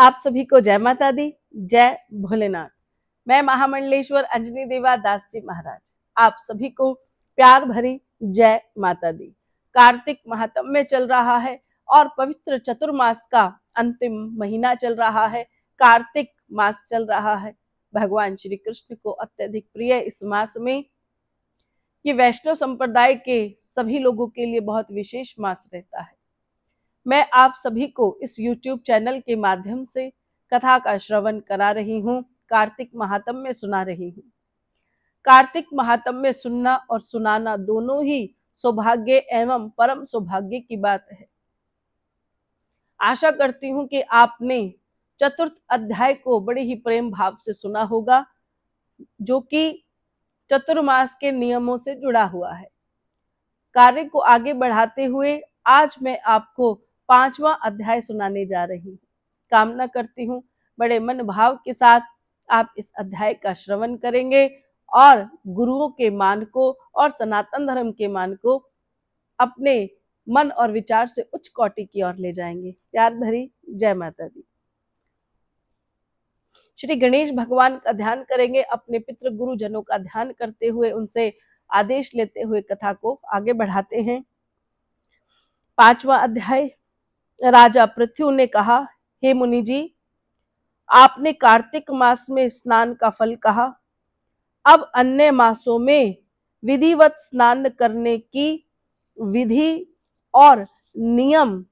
आप सभी को जय माता दी, जय भोलेनाथ। मैं महामंडलेश्वर अंजनी देवा दास जी महाराज, आप सभी को प्यार भरी जय माता दी। कार्तिक महात्म में चल रहा है और पवित्र चतुर्मास का अंतिम महीना चल रहा है। कार्तिक मास चल रहा है। भगवान श्री कृष्ण को अत्यधिक प्रिय इस मास में। ये वैष्णव संप्रदाय के सभी लोगों के लिए बहुत विशेष मास रहता है। मैं आप सभी को इस YouTube चैनल के माध्यम से कथा का श्रवण करा रही हूँ, कार्तिक महात्म में सुना रही हूँ। कार्तिक महात्म में सुनना और सुनाना दोनों ही सौभाग्य एवं परम सौभाग्य की बात है। आशा करती हूँ कि आपने चतुर्थ अध्याय को बड़े ही प्रेम भाव से सुना होगा, जो कि चतुर्मास के नियमों से जुड़ा हुआ है। कार्य को आगे बढ़ाते हुए आज मैं आपको पांचवा अध्याय सुनाने जा रही हूँ। कामना करती हूँ, बड़े मन भाव के साथ आप इस अध्याय का श्रवण करेंगे और गुरुओं के मान को और सनातन धर्म के मान को अपने मन और विचार से उच्च कोटि की ओर ले जाएँगे। प्यार भरी, जय माता दी। श्री गणेश भगवान का ध्यान करेंगे, अपने पितृ गुरुजनों का ध्यान करते हुए उनसे आदेश लेते हुए कथा को आगे बढ़ाते हैं। पांचवा अध्याय राजा पृथ्वी ने कहा, हे मुनि जी आपने कार्तिक मास में स्नान का फल कहा। अब अन्य मासों में विधिवत स्नान करने की विधि और नियम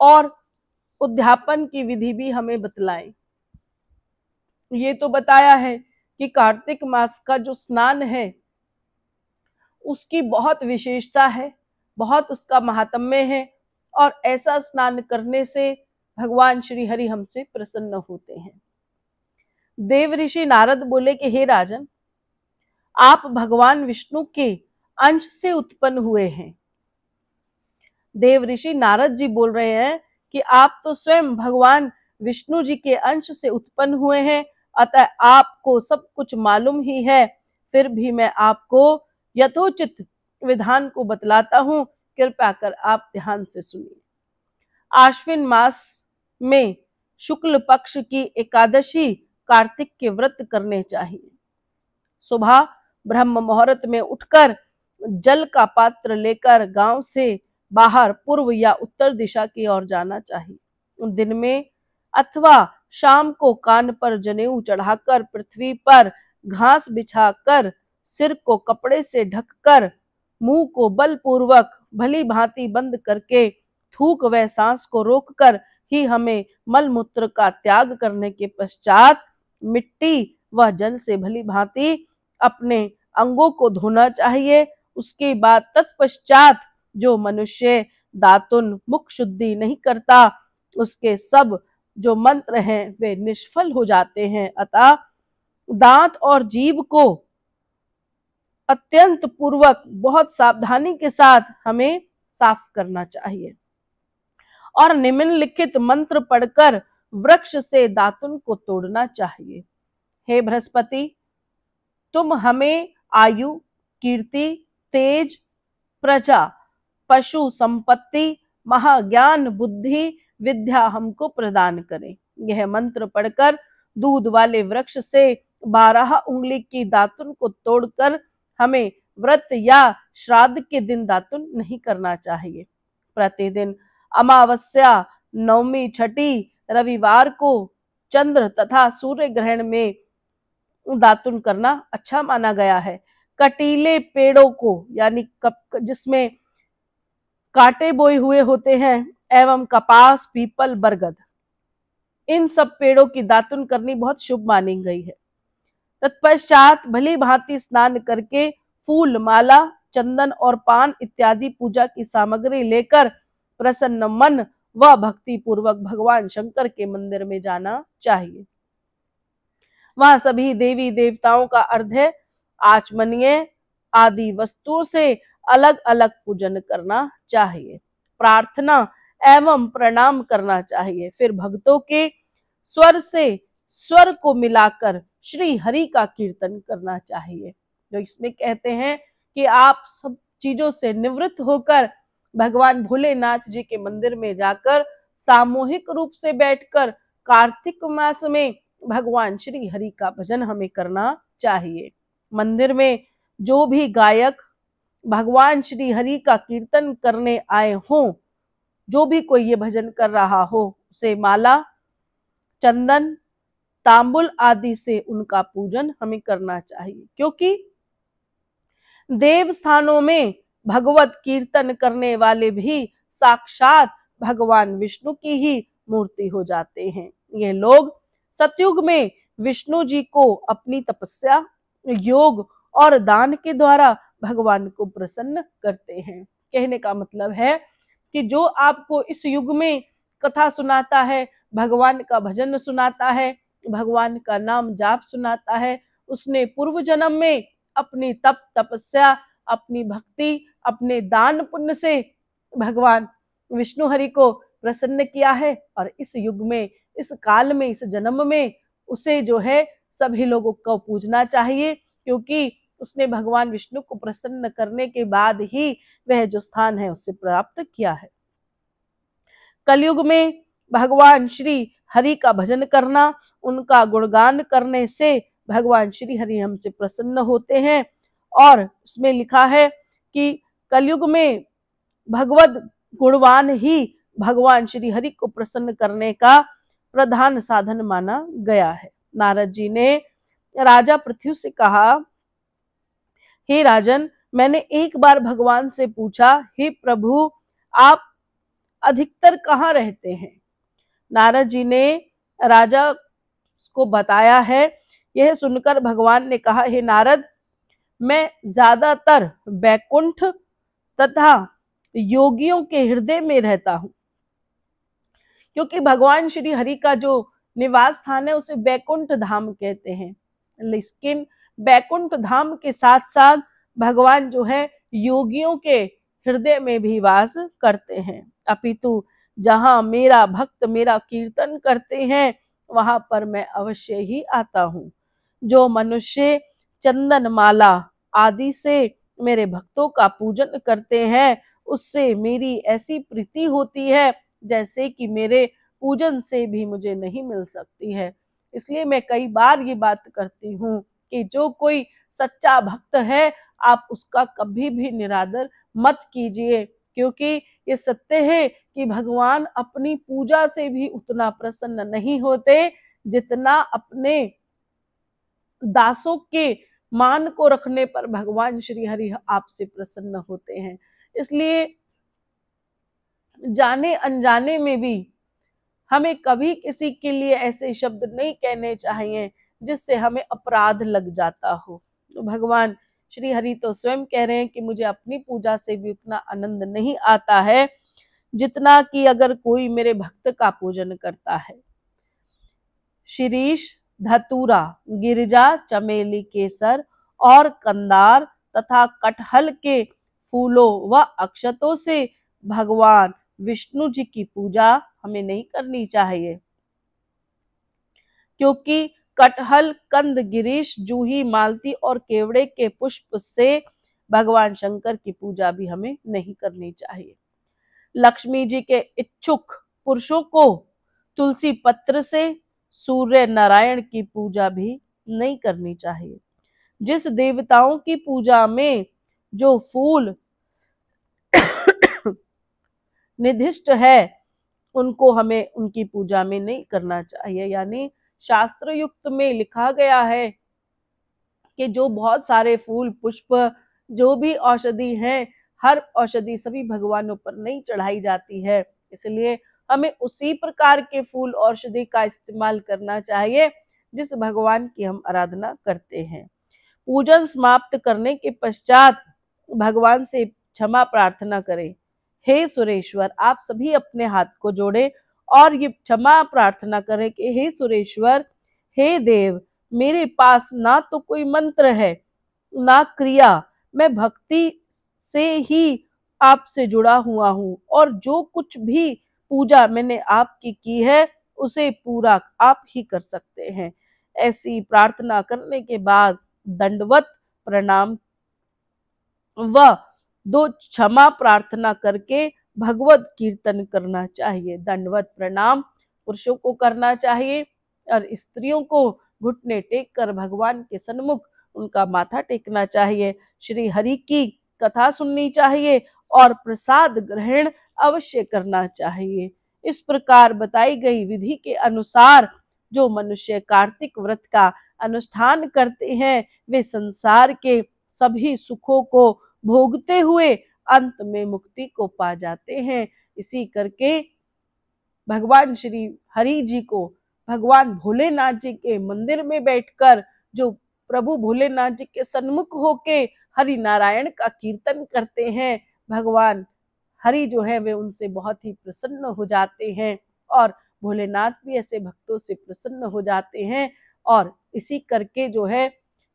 और उद्यापन की विधि भी हमें बतलाएँ। ये तो बताया है कि कार्तिक मास का जो स्नान है, उसकी बहुत विशेषता है, बहुत उसका महात्म्य है और ऐसा स्नान करने से भगवान श्री हरि हमसे प्रसन्न होते हैं। देव ऋषि नारद बोले कि, हे राजन, आप भगवान विष्णु के अंश से उत्पन्न हुए हैं। देव ऋषि नारद जी बोल रहे हैं कि आप तो स्वयं भगवान विष्णु जी के अंश से उत्पन्न हुए हैं, अतः आपको सब कुछ मालूम ही है। फिर भी मैं आपको यथोचित विधान को बतलाता हूँ कृपया कर आप ध्यान से सुनिए। आश्विन मास में शुक्ल पक्ष की एकादशी कार्तिक के व्रत करने चाहिए। सुबह ब्रह्म मुहूर्त में उठकर जल का पात्र लेकर गाँव से बाहर पूर्व या उत्तर दिशा की ओर जाना चाहिए। उन दिन में अथवा शाम को कान पर जनेऊ चढ़ाकर पृथ्वी पर घास बिछाकर सिर को कपड़े से ढककर मुँह को बलपूर्वक भली भांति बंद करके थूक व सांस को रोककर ही हमें मल मूत्र का त्याग करने के पश्चात मिट्टी व जल से भली भांति अपने अंगों को धोना चाहिए। उसके बाद तत्पश्चात जो मनुष्य दातुन मुख शुद्धि नहीं करता, उसके सब जो मंत्र हैं वे निष्फल हो जाते हैं। अतः दांत और जीव को अत्यंत पूर्वक, बहुत सावधानी के साथ हमें साफ़ करना चाहिए। और निम्नलिखित मंत्र पढ़कर वृक्ष से दातुन को तोड़ना चाहिए। हे बृहस्पति, तुम हमें आयु, कीर्ति, तेज, प्रजा, पशु संपत्ति, महाज्ञान, बुद्धि, विद्या हमको प्रदान करें। यह मंत्र पढ़कर दूध वाले वृक्ष से बारह उंगली की दातुन को तोड़कर हमें व्रत या श्राद्ध के दिन दातुन नहीं करना चाहिए। प्रतिदिन अमावस्या, नवमी, छठी, रविवार को चंद्र तथा सूर्य ग्रहण में दातुन करना अच्छा माना गया है। कटीले पेड़ों को, यानी जिसमें कांटे बोए हुए होते हैं, एवं कपास, पीपल, बरगद, इन सब पेड़ों की दातुन करनी बहुत शुभ मानी गई है। तत्पश्चात भली भांति स्नान करके फूल, माला, चंदन और पान इत्यादि पूजा की सामग्री लेकर प्रसन्न मन व भक्ति पूर्वक भगवान शंकर के मंदिर में जाना चाहिए। वहाँ सभी देवी देवताओं का अर्ध आचमनीय आदि वस्तुओं से अलग अलग पूजन करना चाहिए। प्रार्थना एवं प्रणाम करना चाहिए। फिर भक्तों के स्वर से स्वर को मिलाकर श्री हरि का कीर्तन करना चाहिए। जो इसमें कहते हैं कि आप सब चीज़ों से निवृत्त होकर भगवान भोलेनाथ जी के मंदिर में जाकर सामूहिक रूप से बैठकर कार्तिक मास में भगवान श्री हरि का भजन हमें करना चाहिए। मंदिर में जो भी गायक भगवान श्री हरि का कीर्तन करने आए हों, जो भी कोई ये भजन कर रहा हो, उसे माला, चंदन तांबुल आदि से उनका पूजन हमें करना चाहिए, क्योंकि देव स्थानों में भगवत कीर्तन करने वाले भी साक्षात भगवान विष्णु की ही मूर्ति हो जाते हैं। ये लोग सतयुग में विष्णु जी को अपनी तपस्या, योग और दान के द्वारा भगवान को प्रसन्न करते हैं। कहने का मतलब है कि जो आपको इस युग में कथा सुनाता है, भगवान का भजन सुनाता है भगवान का नाम जाप सुनाता है। उसने पूर्व जन्म में अपनी तप तपस्या, अपनी भक्ति, अपने दान पुण्य से भगवान विष्णु हरि को प्रसन्न किया है और इस युग में, इस काल में, इस जन्म में उसे जो है सभी लोगों को पूजना चाहिए क्योंकि उसने भगवान विष्णु को प्रसन्न करने के बाद ही वह जो स्थान है उसे प्राप्त किया है। कलयुग में भगवान श्री हरि का भजन करना, उनका गुणगान करने से भगवान श्री हरि हमसे प्रसन्न होते हैं। और इसमें लिखा है कि कलयुग में भगवत गुणवान ही भगवान श्री हरि को प्रसन्न करने का प्रधान साधन माना गया है। नारद जी ने राजा पृथ्वी से कहा, हे राजन, मैंने एक बार भगवान से पूछा, हे प्रभु, आप अधिकतर कहाँ रहते हैं? नारद जी ने राजा को बताया है। यह सुनकर भगवान ने कहा, हे नारद, मैं ज़्यादातर बैकुंठ तथा योगियों के हृदय में रहता हूँ। क्योंकि भगवान श्री हरि का जो निवास स्थान है, उसे बैकुंठ धाम कहते हैं। लेकिन बैकुंठ धाम के साथ साथ भगवान जो है, योगियों के हृदय में भी वास करते हैं। अपितु जहाँ मेरा भक्त मेरा कीर्तन करते हैं, वहाँ पर मैं अवश्य ही आता हूँ। जो मनुष्य चंदन माला आदि से मेरे भक्तों का पूजन करते हैं, उससे मेरी ऐसी प्रीति होती है, जैसे कि मेरे पूजन से भी मुझे नहीं मिल सकती है। इसलिए मैं कई बार ये बात करती हूँ कि जो कोई सच्चा भक्त है, आप उसका कभी भी निरादर मत कीजिए। क्योंकि ये सत्य है कि भगवान अपनी पूजा से भी उतना प्रसन्न नहीं होते जितना अपने दासों के मान को रखने पर भगवान श्री हरि आपसे प्रसन्न होते हैं। इसलिए जाने अनजाने में भी हमें कभी किसी के लिए ऐसे शब्द नहीं कहने चाहिए जिससे हमें अपराध लग जाता हो। भगवान श्री हरि तो स्वयं कह रहे हैं कि मुझे अपनी पूजा से भी उतना आनंद नहीं आता है, जितना कि अगर कोई मेरे भक्त का पूजन करता है। शिरीष धतूरा, गिरिजा, चमेली केसर और कंदार तथा कटहल के फूलों व अक्षतों से भगवान विष्णु जी की पूजा हमें नहीं करनी चाहिए, क्योंकि कटहल, कंद, गिरीश, जूही, मालती और केवड़े के पुष्प से भगवान शंकर की पूजा भी हमें नहीं करनी चाहिए। लक्ष्मी जी के इच्छुक पुरुषों को तुलसी पत्र से सूर्य नारायण की पूजा भी नहीं करनी चाहिए। जिस देवताओं की पूजा में जो फूल निधिष्ट है, उनको हमें उनकी पूजा में नहीं करना चाहिए। यानी शास्त्र युक्त में लिखा गया है कि जो बहुत सारे फूल, पुष्प, जो भी औषधि है, हर औषधि सभी भगवानों पर नहीं चढ़ाई जाती है। इसलिए हमें उसी प्रकार के फूल औषधि का इस्तेमाल करना चाहिए, जिस भगवान की हम आराधना करते हैं। पूजन समाप्त करने के पश्चात भगवान से क्षमा प्रार्थना करें। हे सुरेश्वर, आप सभी अपने हाथ को जोड़े और ये क्षमा प्रार्थना करें कि हे सुरेश्वर, हे देव, मेरे पास ना तो कोई मंत्र है, ना क्रिया। मैं भक्ति से ही आपसे जुड़ा हुआ हूँ और जो कुछ भी पूजा मैंने आपकी की है, उसे पूरा आप ही कर सकते हैं। ऐसी प्रार्थना करने के बाद दंडवत प्रणाम व दो क्षमा प्रार्थना करके भगवत कीर्तन करना चाहिए, दंडवत प्रणाम पुरुषों को करना चाहिए और स्त्रियों को घुटने टेक कर भगवान के सन्मुख उनका माथा टेकना चाहिए। श्री हरि की कथा सुननी चाहिए और प्रसाद ग्रहण अवश्य करना चाहिए। इस प्रकार बताई गई विधि के अनुसार जो मनुष्य कार्तिक व्रत का अनुष्ठान करते हैं, वे संसार के सभी सुखों को भोगते हुए अंत में मुक्ति को पा जाते हैं। इसी करके भगवान श्री हरि जी को भगवान भोलेनाथ जी के मंदिर में बैठकर, जो प्रभु भोलेनाथ जी के सन्मुख होके हरि नारायण का कीर्तन करते हैं, भगवान हरि जो है, वे उनसे बहुत ही प्रसन्न हो जाते हैं और भोलेनाथ भी ऐसे भक्तों से प्रसन्न हो जाते हैं। और इसी करके जो है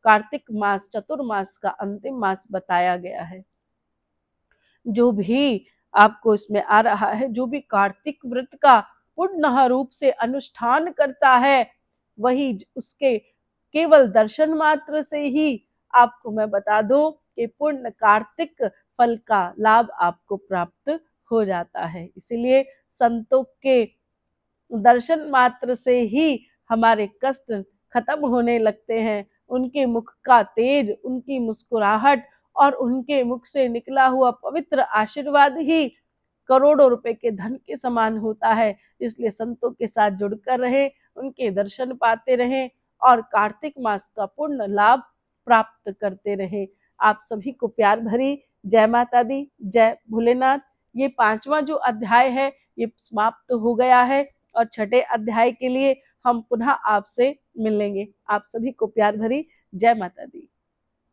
कार्तिक मास, चतुर्मास का अंतिम मास बताया गया है। जो भी आपको इसमें आ रहा है, जो भी कार्तिक व्रत का पूर्ण रूप से अनुष्ठान करता है, वही उसके केवल दर्शन मात्र से ही आपको मैं बता दूँ कि पूर्ण कार्तिक फल का लाभ आपको प्राप्त हो जाता है। इसलिए संतों के दर्शन मात्र से ही हमारे कष्ट खत्म होने लगते हैं, उनके मुख का तेज, उनकी मुस्कुराहट और उनके मुख से निकला हुआ पवित्र आशीर्वाद ही करोड़ों रुपए के धन के समान होता है। इसलिए संतों के साथ जुड़कर रहे, उनके दर्शन पाते रहे और कार्तिक मास का पूर्ण लाभ प्राप्त करते रहे। आप सभी को प्यार भरी जय माता दी, जय भोलेनाथ। ये पांचवा जो अध्याय है, ये समाप्त हो गया है और छठे अध्याय के लिए हम पुनः आपसे मिलेंगे। आप सभी को प्यार भरी जय माता दी।